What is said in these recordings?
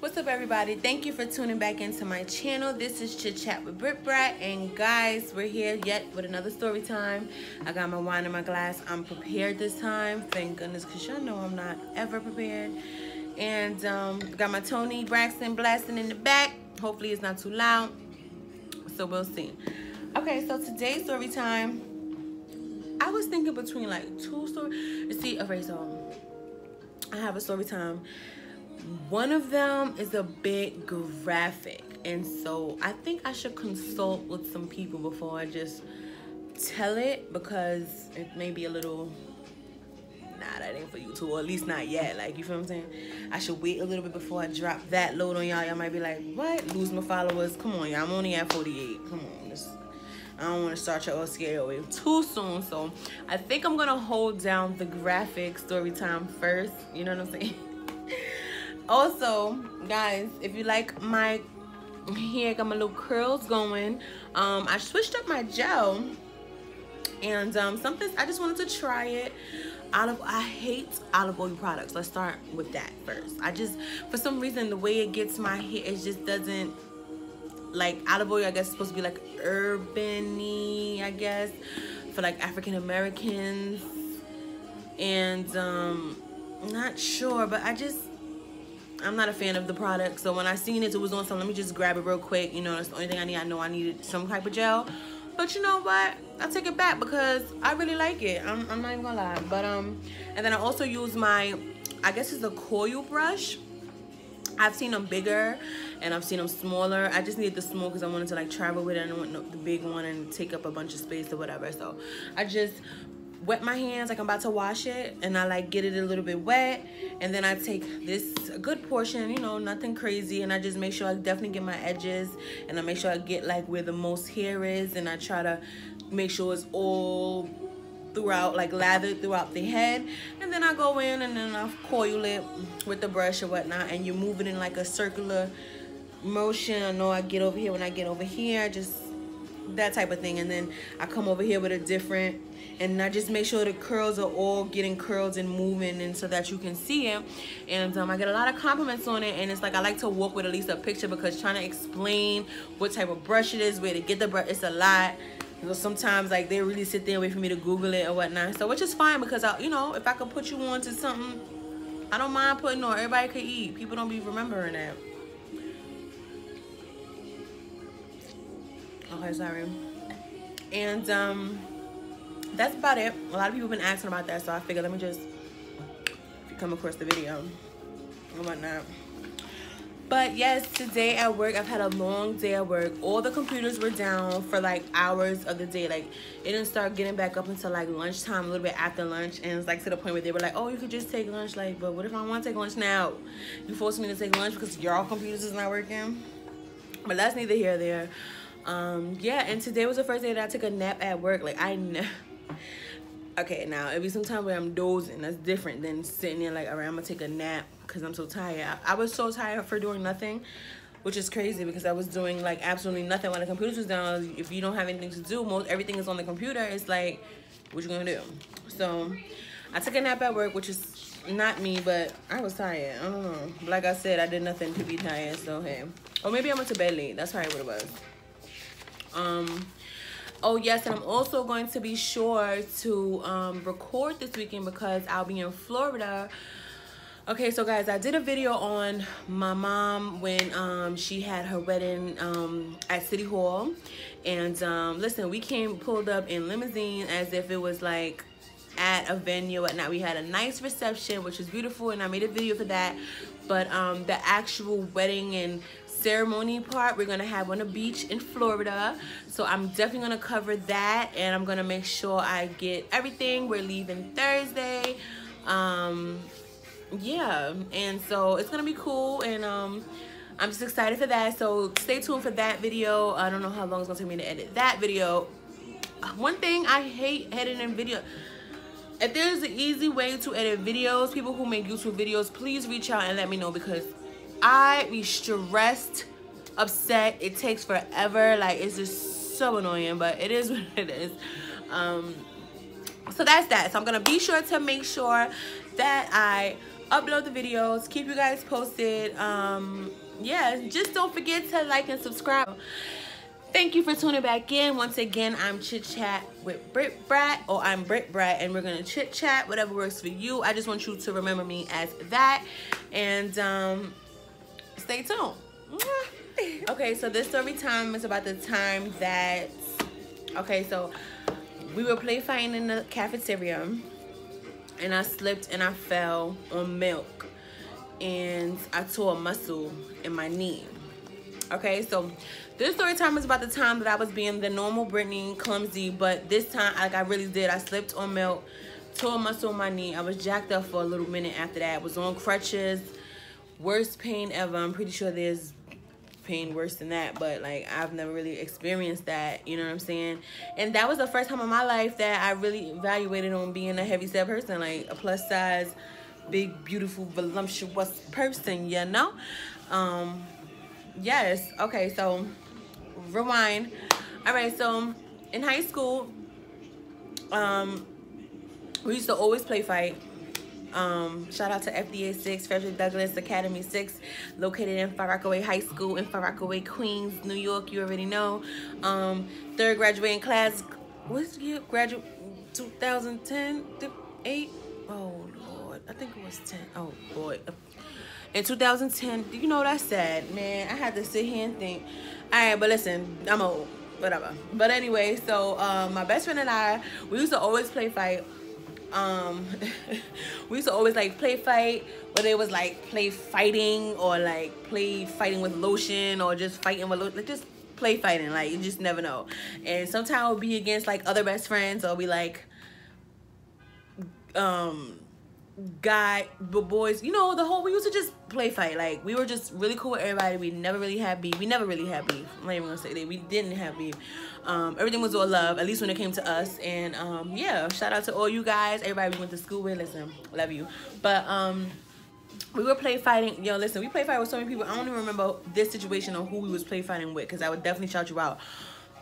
What's up everybody? Thank you for tuning back into my channel. This is Chit Chat with Brit Brat and guys, we're here yet with another story time. I got my wine in my glass. I'm prepared this time. Thank goodness because y'all know I'm not ever prepared. And um, got my Toni Braxton blasting in the back. Hopefully it's not too loud. So we'll see. Okay, so today's story time. I was thinking between like two stories. See, okay, so I have a story time one of them is a bit graphic and so I think I should consult with some people before I just tell it because it may be a little nah that ain't for you too or at least not yet like you feel what I'm saying? I should wait a little bit before I drop that load on y'all. Y'all might be like what? Lose my followers? Come on y'all I'm only at 48 come on just I don't want to start your scare away too soon. So I think I'm gonna hold down the graphic story time first you know what I'm saying also guys if you like my hair got my little curls going um i switched up my gel and um something i just wanted to try it. Olive i hate olive oil products. Let's start with that first. I just for some reason the way it gets my hair it just doesn't like olive oil i guess supposed to be like urbany i guess for like african americans. And um not sure but i just I'm not a fan of the product. So when I seen it, it was on some, let me just grab it real quick. You know, that's the only thing I need. I know I needed some type of gel. But you know what? I take it back because I really like it. I'm, I'm not even gonna lie. But, um, and then I also use my, I guess it's a coil brush. I've seen them bigger and I've seen them smaller. I just needed the small because I wanted to like travel with it. And I want the big one and take up a bunch of space or whatever. So I just wet my hands like I'm about to wash it and I like get it a little bit wet and then I take this a good portion you know nothing crazy and I just make sure I definitely get my edges and I make sure I get like where the most hair is and I try to make sure it's all throughout like lathered throughout the head and then I go in and then I coil it with the brush or whatnot and you move it in like a circular motion. I know I get over here when I get over here just that type of thing. And then I come over here with a different and I just make sure the curls are all getting curls and moving and so that you can see it. And um, I get a lot of compliments on it and it's like I like to walk with at least a picture because trying to explain what type of brush it is where to get the brush it's a lot. You know, sometimes like they really sit there and wait for me to google it or whatnot. So which is fine because I you know if I could put you on to something I don't mind putting on. Everybody could eat. People don't be remembering that okay sorry. And um that's about it. A lot of people have been asking about that so i figured let me just come across the video and whatnot. But yes today at work i've had a long day at work. All the computers were down for like hours of the day. Like it didn't start getting back up until like lunchtime a little bit after lunch. And it's like to the point where they were like oh you could just take lunch like but what if i want to take lunch now? You forced me to take lunch because your all computers is not working. But that's neither here nor there um yeah and today was the first day that i took a nap at work. Like i know okay now it be sometimes where i'm dozing. That's different than sitting there like all right i'm gonna take a nap because i'm so tired. I, I, was so tired for doing nothing which is crazy because i was doing like absolutely nothing when the computer was down. If you don't have anything to do most everything is on the computer. It's like what you gonna do? So i took a nap at work which is not me but i was tired. I don't know. Like i said i did nothing to be tired so hey. Or maybe i went to bed late. That's probably what it was um oh yes and i'm also going to be sure to um, record this weekend because i'll be in florida. Okay so guys i did a video on my mom when um, she had her wedding um, at city hall. And um, listen we came pulled up in limousine as if it was like at a venue at night we had a nice reception which was beautiful and i made a video for that. But um, the actual wedding and ceremony part we're gonna have on a beach in Florida. So I'm definitely gonna cover that and I'm gonna make sure I get everything. We're leaving Thursday. Um yeah and so it's gonna be cool and um I'm just excited for that. So stay tuned for that video. I don't know how long it's gonna take me to edit that video. One thing I hate editing video if there's an easy way to edit videos people who make YouTube videos please reach out and let me know because I be stressed, upset. It takes forever. Like, it's just so annoying, but it is what it is. Um, so that's that. So I'm going to be sure to make sure that I upload the videos, keep you guys posted. Um, yeah, just don't forget to like and subscribe. Thank you for tuning back in. Once again, I'm Chit Chat with Brit Brat, or I'm Brit Brat, and we're gonna chit chat, whatever works for you. I just want you to remember me as that, and um, stay tuned. okay, so this story time is about the time that, okay, so we were play fighting in the cafeteria, and I slipped and I fell on milk, and I tore a muscle in my knee. Okay, so this story time is about the time that I was being the normal Brittany, clumsy, but this time, like I really did, I slipped on milk, tore a muscle in my knee. I was jacked up for a little minute after that. I was on crutches, worst pain ever. I'm pretty sure there's pain worse than that, but like I've never really experienced that, you know what I'm saying? And that was the first time in my life that I really evaluated on being a heavy set person, like a plus size, big, beautiful, voluptuous person, you know? Um, yes, okay, so rewind. All right, so in high school, um, we used to always play fight. Um, shout out to FDA 6, Frederick Douglass Academy 6, located in Far Rockaway High School in Far Rockaway, Queens, New York. You already know. Um, third graduating class, what's year? Graduate 2010, 8? Oh, Lord. I think it was 10. Oh, boy. In 2010, you know what I said, man? I had to sit here and think. All right, but listen, I'm old, whatever. But anyway, so um, my best friend and I, we used to always play fight. Um, we used to always like play fight, whether it was like play fighting or like play fighting with lotion or just fighting with lotion, just play fighting. Like you just never know. And sometimes would be against like other best friends or be like, um, guy but boys you know the whole we used to just play fight. Like we were just really cool with everybody. We never really had beef. We never really had beef. I'm not even gonna say that we didn't have beef. Um, everything was all love at least when it came to us. And um, yeah shout out to all you guys everybody we went to school with. Listen love you. But um we were play fighting yo listen we play fight with so many people. I don't even remember this situation or who we was play fighting with because i would definitely shout you out.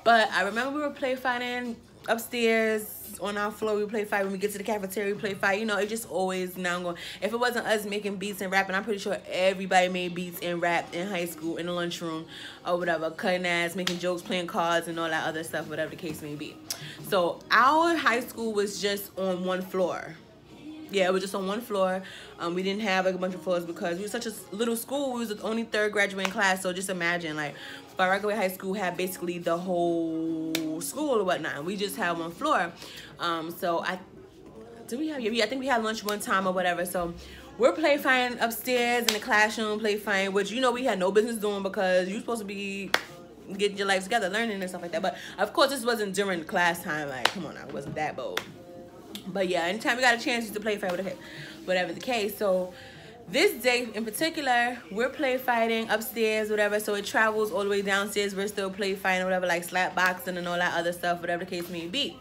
But i remember we were play fighting upstairs on our floor we play fight when we get to the cafeteria we play fight you know it just always now going if it wasn't us making beats and rapping i'm pretty sure everybody made beats and rap in high school in the lunchroom or whatever cutting ass making jokes playing cards and all that other stuff whatever the case may be so our high school was just on one floor yeah, it was just on one floor. Um, we didn't have like a bunch of floors because we were such a little school. We was the only third graduating class. So just imagine like Rockaway High School had basically the whole school or whatnot. We just had one floor. Um, so I, do we have, yeah, I think we had lunch one time or whatever. So we're play fighting upstairs in the classroom, play fighting, which you know we had no business doing because you're supposed to be getting your life together, learning and stuff like that. But of course, this wasn't during class time. Like, come on, I wasn't that bold. But yeah, anytime we got a chance to play fight with a whatever the case. So this day in particular, we're play fighting upstairs, whatever. So it travels all the way downstairs. We're still play fighting, whatever, like slap boxing and all that other stuff, whatever the case may be.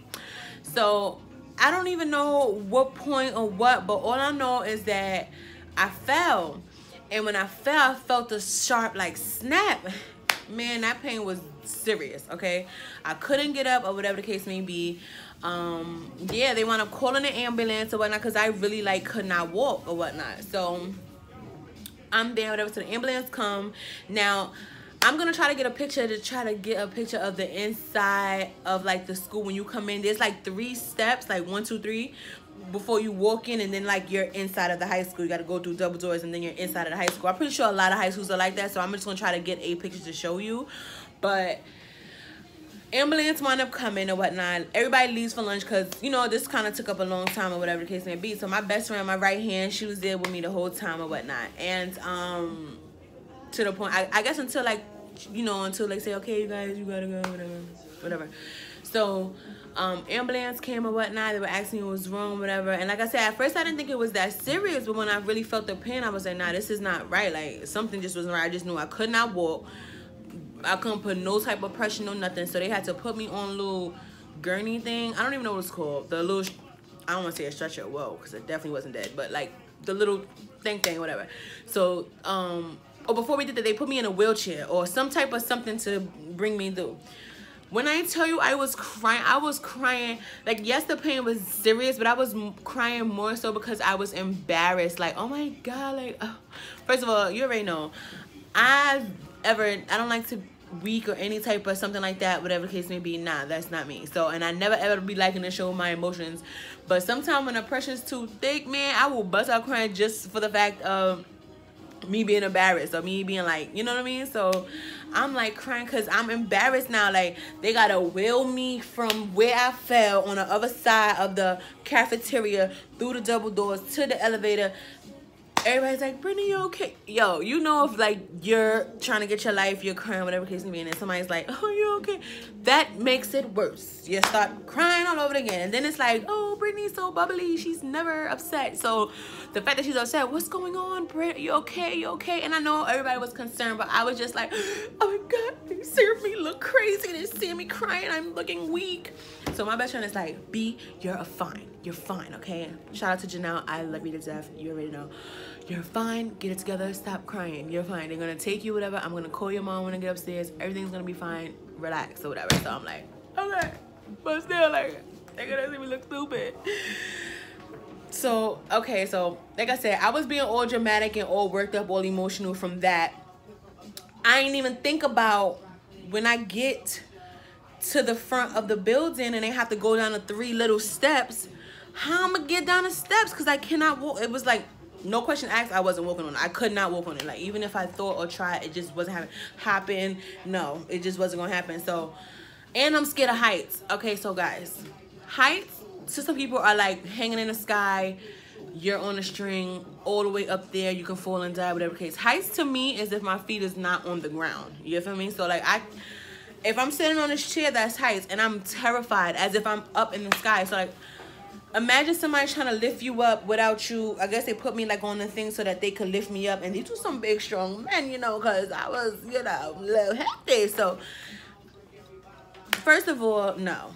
So I don't even know what point or what, but all I know is that I fell. And when I fell, I felt a sharp like snap. Man, that pain was serious, okay? I couldn't get up or whatever the case may be um yeah they want to call in an ambulance or whatnot because i really like could not walk or whatnot. So i'm there whatever so the ambulance come. Now i'm gonna try to get a picture to try to get a picture of the inside of like the school. When you come in there's like three steps like one two three before you walk in and then like you're inside of the high school. You got to go through double doors and then you're inside of the high school. I'm pretty sure a lot of high schools are like that so i'm just gonna try to get a picture to show you. But ambulance wound up coming or whatnot. Everybody leaves for lunch because, you know, this kind of took up a long time or whatever the case may be. So my best friend, my right hand, she was there with me the whole time or whatnot. And um, to the point, I, I guess until like, you know, until they say, okay, you guys, you gotta go, whatever, whatever. So um, ambulance came or whatnot. They were asking what was wrong, whatever. And like I said, at first I didn't think it was that serious. But when I really felt the pain, I was like, nah, this is not right. Like something just wasn't right. I just knew I could not walk I couldn't put no type of pressure, no nothing. So they had to put me on a little gurney thing. I don't even know what it's called. The little, I don't want to say a stretcher. Whoa, because it definitely wasn't dead. But like the little thing thing, whatever. So, um, or before we did that, they put me in a wheelchair or some type of something to bring me through. when I tell you I was crying, I was crying. Like, yes, the pain was serious, but I was crying more so because I was embarrassed. Like, oh my God, like, oh. first of all, you already know, I ever, I don't like to weak or any type of something like that, whatever the case may be, nah, that's not me. So, and I never ever be liking to show my emotions. But sometimes when the pressure's too thick, man, I will bust out crying just for the fact of me being embarrassed or me being like, you know what I mean? So I'm like crying because I'm embarrassed now. Like they gotta wheel me from where I fell on the other side of the cafeteria through the double doors to the elevator everybody's like, Brittany, you okay? Yo, you know if like you're trying to get your life, you're crying, whatever case may be, and then somebody's like, oh, you okay? That makes it worse. You start crying all over again. And then it's like, oh, Brittany's so bubbly. She's never upset. So the fact that she's upset, what's going on, Britt? You okay? You okay? And I know everybody was concerned, but I was just like, oh my God, they serve me look crazy. They see me crying. I'm looking weak. So my best friend is like, B, you're fine. You're fine, okay? Shout out to Janelle. I love you to death. You already know you're fine get it together stop crying. You're fine they're gonna take you whatever. I'm gonna call your mom when i get upstairs. Everything's gonna be fine. Relax or whatever. So i'm like okay. But still like they're gonna see me look stupid. So okay so like i said i was being all dramatic and all worked up all emotional from that. I ain't even think about when i get to the front of the building and they have to go down the three little steps how i'm gonna get down the steps? Because i cannot walk. It was like no question asked i wasn't walking on it. I could not walk on it. Like even if i thought or tried it just wasn't happen happen. No it just wasn't gonna happen. So and i'm scared of heights. Okay so guys heights to some people are like hanging in the sky you're on a string all the way up there you can fall and die whatever case. Heights to me is if my feet is not on the ground. You feel me? So like i if i'm sitting on this chair that's heights. And i'm terrified as if i'm up in the sky. So like imagine somebody trying to lift you up without you i guess they put me like on the thing so that they could lift me up and these were some big strong men you know because i was you know little hefty so first of all no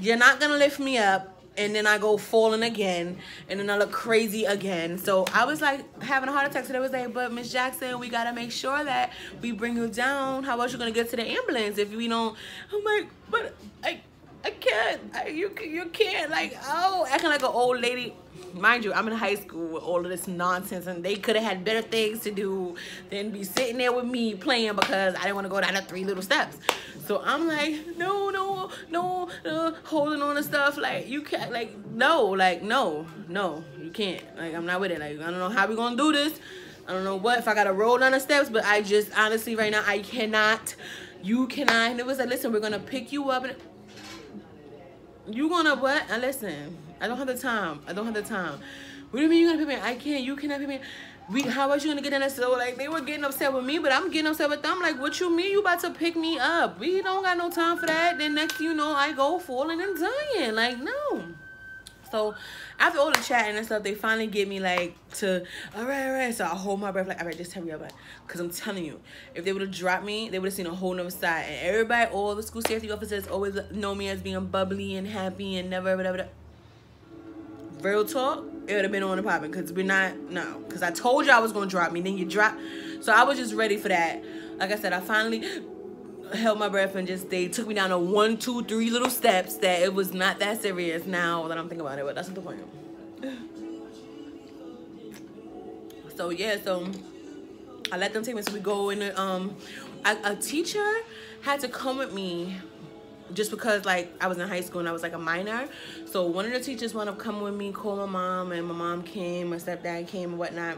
you're not gonna lift me up and then I go falling again, and then I look crazy again. So I was like having a heart attack. So they was like, but Miss Jackson, we gotta make sure that we bring you down. How else you gonna get to the ambulance if we don't? I'm like, but I I can't. I, you you can't like oh acting like an old lady. Mind you, I'm in high school with all of this nonsense, and they could have had better things to do than be sitting there with me playing because I didn't want to go down the three little steps. So I'm like, no, no, no, uh, holding on to stuff. Like you can't, like no, like no, no, you can't. Like I'm not with it. Like I don't know how we're gonna do this. I don't know what if I gotta roll down the steps, but I just honestly right now I cannot. You cannot. And it was like, listen, we're gonna pick you up and you gonna what? And listen, I don't have the time. I don't have the time. What do you mean you gonna pay me? I can't. You cannot pay me. We, how are you gonna get in there? So like they were getting upset with me, but I'm getting upset with them. Like, what you mean you about to pick me up? We don't got no time for that. Then next you know, I go falling and dying. Like, no. So after all the chatting and stuff, they finally get me like to, all right, all right. So I hold my breath like, all right, just hurry up. Because I'm telling you, if they would have dropped me, they would have seen a whole nother side. And everybody, all the school safety officers always know me as being bubbly and happy and never, whatever. Real talk, it would have been on the popping because we're not, no. Because I told you I was to drop me. Then you drop. So I was just ready for that. Like I said, I finally held my breath and just they took me down a one, two, three little steps that it was not that serious now that I'm thinking about it, but that's not the point. So yeah, so I let them take me. So we go in. Um, a, teacher had to come with me just because like I was in high school and I was like a minor. So one of the teachers wanted to come with me, call my mom, and my mom came, my stepdad came, and whatnot.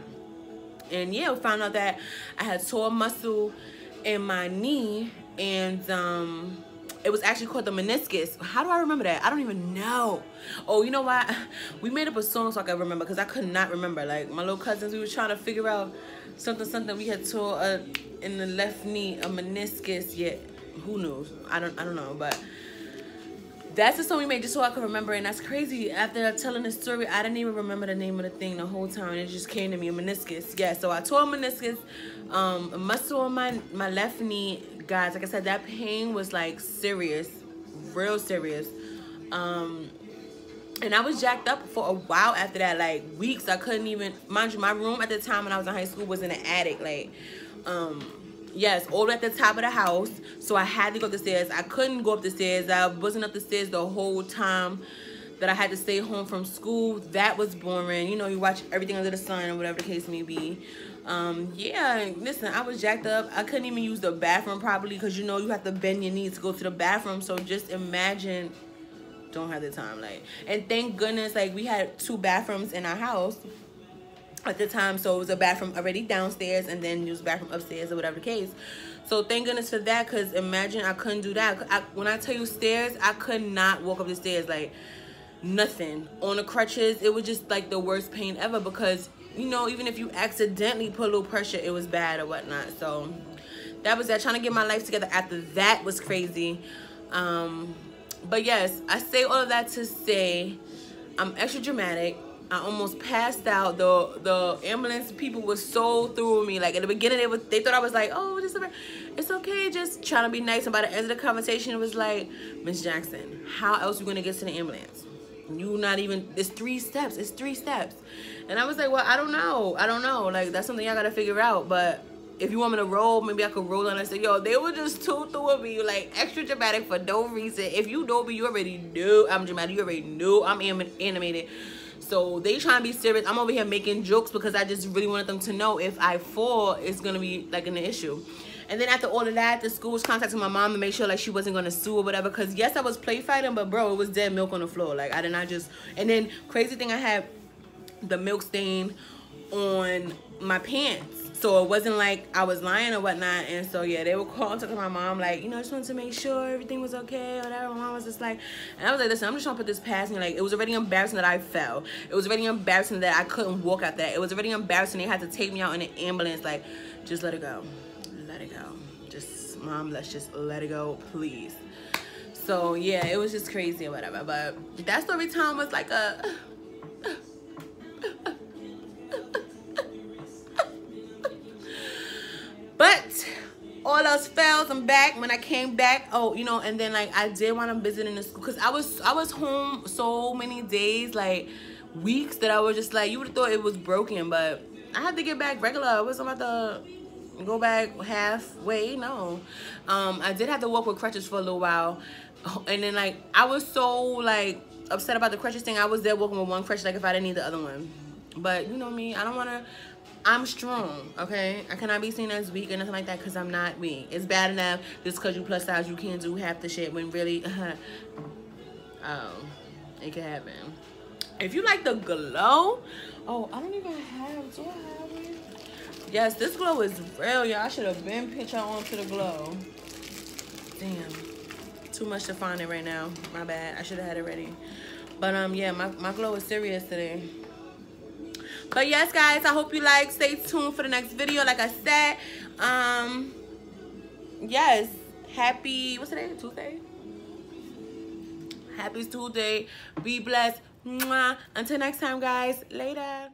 And yeah, we found out that I had tore muscle in my knee and um it was actually called the meniscus. How do I remember that? I don't even know. Oh, you know what? We made up a song so I can remember because I could not remember. Like my little cousins, we were trying to figure out something, something. We had tore a, in the left knee a meniscus. Yet, who knows? I don't, I don't know. But that's the song we made just so I could remember. And that's crazy. After telling the story, I didn't even remember the name of the thing the whole time. It just came to me, a meniscus. Yeah, so I tore a meniscus, um, a muscle on my, my left knee. Guys, like I said, that pain was like serious, real serious. Um, and I was jacked up for a while after that, like weeks. I couldn't even, mind you, my room at the time when I was in high school was in an attic. Like, um, yes, all at the top of the house. So I had to go up the stairs. I couldn't go up the stairs. I wasn't up the stairs the whole time that I had to stay home from school. That was boring. You know, you watch everything under the sun or whatever the case may be. Um, yeah, listen, I was jacked up. I couldn't even use the bathroom properly because, you know, you have to bend your knees to go to the bathroom. So just imagine, don't have the time. like. And thank goodness, like, we had two bathrooms in our house at the time. So it was a bathroom already downstairs and then use bathroom upstairs or whatever the case. So thank goodness for that because imagine I couldn't do that. I, when I tell you stairs, I could not walk up the stairs. Like, nothing. On the crutches, it was just like the worst pain ever because you know, even if you accidentally put a little pressure, it was bad or whatnot. So that was that. Trying to get my life together after that was crazy. Um, but yes, I say all of that to say I'm extra dramatic. I almost passed out. The the ambulance people were so through me. Like at the beginning, they was they thought I was like, oh, just it's okay, just trying to be nice. And by the end of the conversation, it was like, Miss Jackson, how else are gonna get to the ambulance? You not even. It's three steps. It's three steps. And I was like, well, I don't know. I don't know. Like, that's something I got to figure out. But if you want me to roll, maybe I could roll on and say, yo, they were just too through of me. Like, extra dramatic for no reason. If you know me, you already knew I'm dramatic. You already knew I'm animated. So they trying to be serious. I'm over here making jokes because I just really wanted them to know if I fall, it's to be, like, an issue. And then after all of that, the school was contacting my mom to make sure like she wasn't gonna sue or whatever. Cause yes, I was play fighting, but bro, it was dead milk on the floor. Like I did not just. And then crazy thing, I had the milk stain on my pants. So it wasn't like I was lying or whatnot. And so, yeah, they were call and talk to my mom, like, you know, I just wanted to make sure everything was okay whatever. My mom was just like, and I was like, listen, I'm just trying to put this past me. Like, it was already embarrassing that I fell. It was already embarrassing that I couldn't walk after that. It was already embarrassing they had to take me out in an ambulance. Like, just let it go. Mom, let's just let it go, please. So, yeah, it was just crazy or whatever. But that story time was like a but all else fails i'm back when i came back oh you know and then like i did want to visit in the school because i was i was home so many days like weeks that i was just like you would have thought it was broken but i had to get back regular i wasn't about to go back halfway no um i did have to walk with crutches for a little while and then like i was so like upset about the crutches thing. I was there walking with one crutch like if I didn't need the other one. But you know me, I don't want to, I'm strong, okay? I cannot be seen as weak or nothing like that because I'm not weak. It's bad enough just because you plus size, you can't do half the shit when really, oh, it can happen. If you like the glow, oh, I don't even have, do I have it? Yes, this glow is real, y'all. I should have been picture onto the glow. Damn too much to find it right now. My bad. I should have had it ready. But um, yeah, my, my glow is serious today. But yes, guys, I hope you like. Stay tuned for the next video. Like I said, um, yes, happy, what's today? Tuesday? Happy Tuesday. Be blessed. Mwah. Until next time, guys. Later.